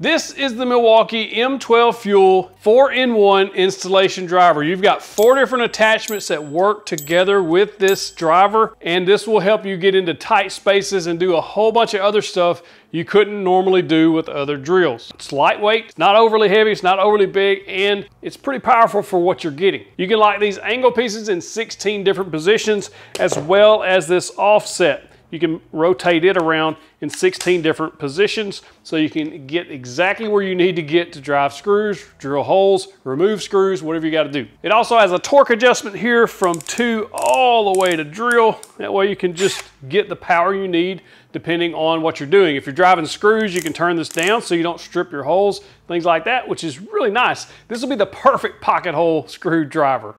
This is the Milwaukee M12 Fuel 4-in-1 installation driver. You've got four different attachments that work together with this driver, and this will help you get into tight spaces and do a whole bunch of other stuff you couldn't normally do with other drills. It's lightweight, not overly heavy, it's not overly big, and it's pretty powerful for what you're getting. You can light these angle pieces in 16 different positions, as well as this offset you can rotate it around in 16 different positions so you can get exactly where you need to get to drive screws, drill holes, remove screws, whatever you got to do. It also has a torque adjustment here from two all the way to drill. That way you can just get the power you need depending on what you're doing. If you're driving screws, you can turn this down so you don't strip your holes, things like that, which is really nice. This will be the perfect pocket hole screwdriver.